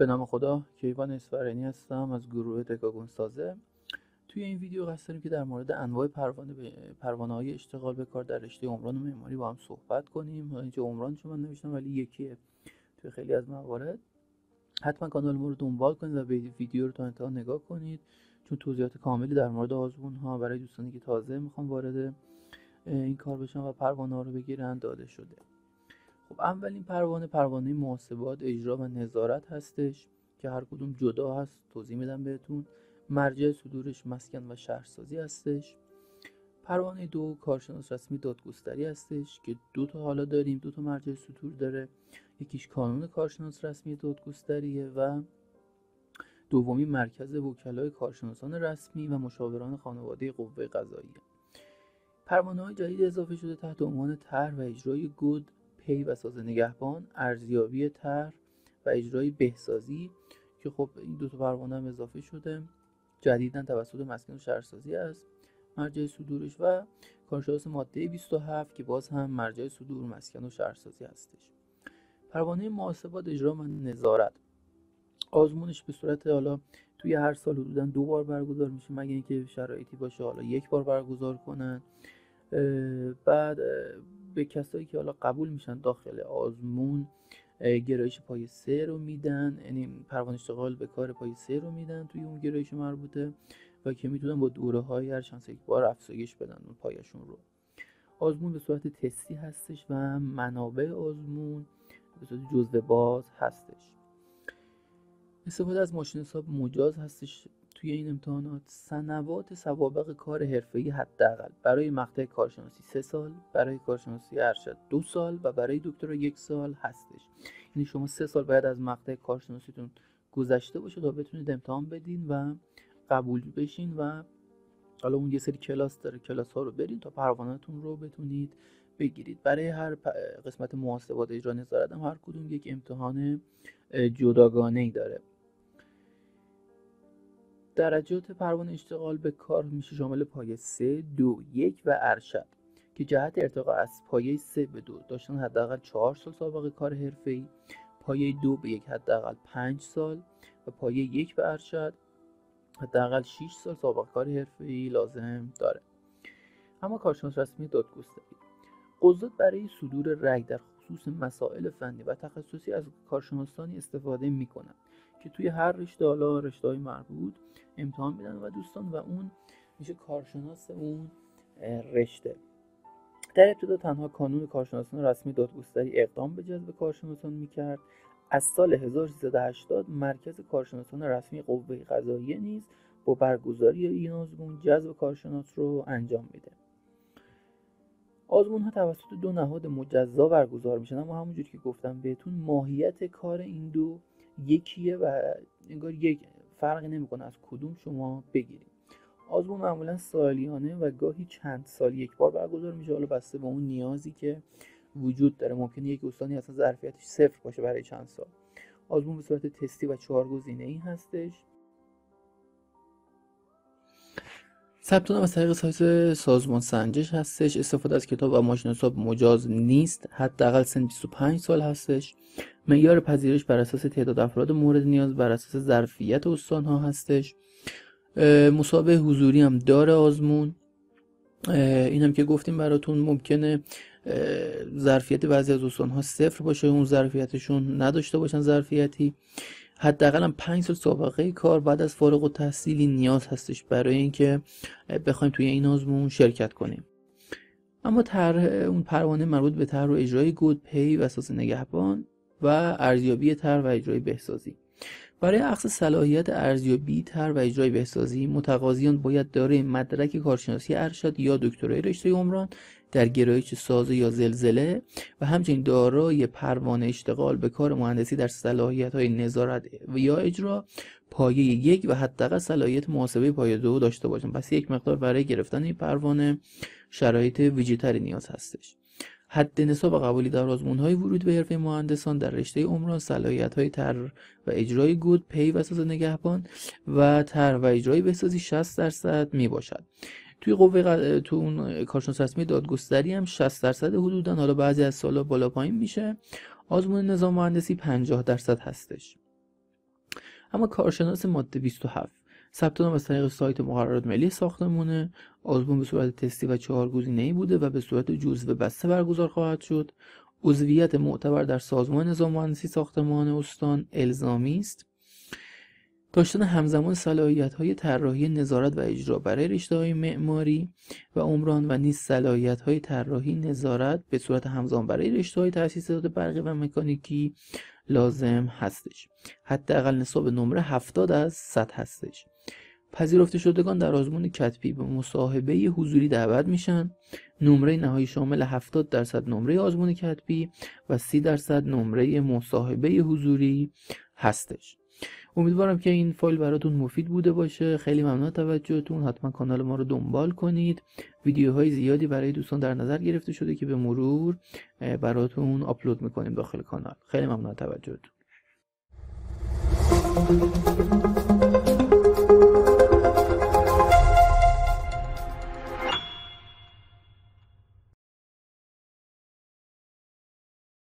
به نام خدا کیوان اسفرینی هستم از گروه دکاگون سازه. توی این ویدیو قصد داریم که در مورد انواع پروانه های اشتغال به کار در رشته عمران و معماری با هم صحبت کنیم. اینجا عمران شما نوشتم ولی یکیه توی خیلی از موارد. حتما کانال ما رو دنبال کنید و ویدیو رو تا انتها نگاه کنید. چون توضیحات کاملی در مورد آزمون ها برای دوستانی که تازه می‌خوان وارد این کار بشن و پروانه ها رو بگیرن داده شده. خب اولین پروانه پروانه محاسبات اجرا و نظارت هستش که هر کدوم جدا هست توضیح میدم بهتون. مرجع صدورش مسکن و شهرسازی هستش. پروانه دو کارشناس رسمی دادگستری هستش که دو تا حالا داریم دو تا مرجع صدور داره. یکیش کانون کارشناس رسمی دادگستریه و دومی مرکز وکلای کارشناسان رسمی و مشاوران خانواده قوه قضاییه. پروانه های جدید اضافه شده تحت عنوان طرح و اجرای گود پی و ساز نگهبان ارزیابی طرح و اجرای بهسازی که خب این دو تا پروانه هم اضافه شده. جدیدا توسط مسکن و شهرسازی است مرجع صدورش و کارشناس ماده 27 که باز هم مرجع صدور مسکن و شهرسازی هستش. پروانه محاسبات اجرا و نظارت. آزمونش به صورت حالا توی هر سال حدودا دو بار برگزار میشه مگه اینکه شرایطی باشه حالا یک بار برگزار کنن. بعد به کسایی که حالا قبول میشن داخل آزمون گرایش پای سه رو میدن. یعنی پروانه اشتغال به کار پای سه رو میدن توی اون گرایش مربوطه و که می‌تونن با دوره های هر چند یک بار افزایش بدن اون پایشون رو. آزمون به صورت تستی هستش و منابع آزمون به صورت جزء باز هستش. استفاده از ماشین حساب مجاز هستش. توی این امتحانات سنوات سوابق کار حرفه‌ای حداقل. برای مقطع کارشناسی سه سال برای کارشناسی ارشد دو سال و برای دکترا یک سال هستش. یعنی شما سه سال باید از مقطع کارشناسیتون گذشته باشه تا بتونید امتحان بدین و قبول بشین و حالا اون یه سری کلاس داره کلاس ها رو برین تا پروانهتون رو بتونید بگیرید. برای هر قسمت محاسبات اجرا نظارت هم هر کدوم یک امتحان جداگانه ای داره. درجات پروانه اشتغال به کار میشه شامل پایه 3 دو یک و ارشد که جهت ارتقا از پایه 3 به دو. داشتن حداقل 4 سال سابقه کار حرفه‌ای پایه دو به یک حداقل 5 سال و پایه یک به ارشد حداقل 6 سال سابقه کار حرفه‌ای لازم داره. اما کارشناس رسمی دادگستری. قضات برای صدور رأی در خصوص مسائل فنی و تخصصی از کارشناسانی استفاده می‌کنند که توی هر رشته حالا رشته های مربوط امتحان میدن و دوستان و اون میشه کارشناس اون رشته. در ابتدا تنها کانون کارشناسان رسمی دادگستری اقدام به جذب کارشناسان می‌کرد. از سال 1380 مرکز کارشناسان رسمی قوه قضاییه نیز با برگزاری این آزمون جذب کارشناس رو انجام میده. آزمون ها توسط دو نهاد مجزا برگزار میشن. اما همونجور که گفتم بهتون ماهیت کار این دو یکیه و انگار یک فرقی نمی‌کنه از کدوم شما بگیرید. آزمون معمولا سالیانه و گاهی چند سال یک بار برگزار میشه. حالا بسته به اون نیازی که وجود داره. ممکنه یک استانی اصلا ظرفیتش صفر باشه برای چند سال. آزمون به صورت تستی و چهار گزینه ای هستش. ثبت نام از طریق سایت سازمان سنجش هستش. استفاده از کتاب و ماشین حساب مجاز نیست. حداقل سن 25 سال هستش. معیار پذیرش بر اساس تعداد افراد مورد نیاز بر اساس ظرفیت استان ها هستش مسابقه حضوری هم داره آزمون. این هم که گفتیم براتون ممکنه ظرفیت بعضی از استان ها صفر باشه. اون ظرفیتشون نداشته باشن ظرفیتی. حداقل هم 5 سال سابقه کار بعد از فارغ التحصیلی نیاز هستش برای اینکه بخوایم توی این آزمون شرکت کنیم. اما طرح اون پروانه مربوط به طرح و اجرای گود پی و اساس نگهبان و ارزیابی طرح و اجرای بهسازی. برای اخذ صلاحیت ارزیابی طرح و اجرای بهسازی متقاضیان باید دارای مدرک کارشناسی ارشد یا دکترای رشته عمران در گرایش سازه یا زلزله و همچنین دارای پروانه اشتغال به کار مهندسی در صلاحیت های نظارت یا اجرا پایه یک و حداقل صلاحیت محاسبه پایه دو داشته باشند. پس یک مقدار برای گرفتن این پروانه شرایط ویژه‌تری نیاز هستش. حد نصاب قبولی در های ورود به حرفه مهندسان در رشته عمران صلاحیت های تر و اجرای گود پی و اساس نگهبان و تر و اجرای بسازی 60 درصد می باشد توی قوه تو اون کارشناس رسمی دادگستری هم 60 درصد حدودا. حالا بعضی از سالا بالا پایین میشه. آزمون نظام مهندسی 50 درصد هستش. اما کارشناس ماده 27 ثبت نام از طریق سایت مقررات ملی ساختمونه. آزمون به صورت تستی و چهار گزینه‌ای بوده و به صورت جزء بسته برگزار خواهد شد. عضویت معتبر در سازمان نظام مهندسی ساختمان استان الزامی است. داشتن همزمان صلاحیت های طراحی نظارت و اجرا برای رشته های معماری و عمران و نیز صلاحیت های طراحی نظارت به صورت همزمان برای رشته های تاسیسات برقی و مکانیکی لازم هستش. حداقل نصاب نمره 70 از 100 هستش. پذیرفته شدگان در آزمون کتبی به مصاحبه حضوری دعوت میشن. نمره نهایی شامل 70 درصد نمره آزمون کتبی و 30 درصد نمره مصاحبه حضوری هستش. امیدوارم که این فایل براتون مفید بوده باشه. خیلی ممنون توجهتون. حتما کانال ما رو دنبال کنید. ویدیوهای زیادی برای دوستان در نظر گرفته شده که به مرور براتون آپلود می‌کنیم داخل کانال. خیلی ممنون توجهتون.